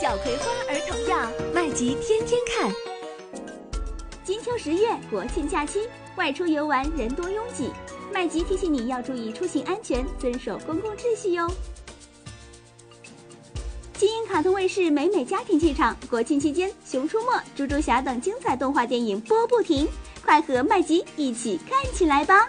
小葵花儿童药麦吉天天看。金秋十月国庆假期外出游玩人多拥挤。麦吉提醒你要注意出行安全遵守公共秩序哟。金鹰卡通卫视美美家庭剧场国庆期间熊出没猪猪侠等精彩动画电影播不停快和麦吉一起看起来吧。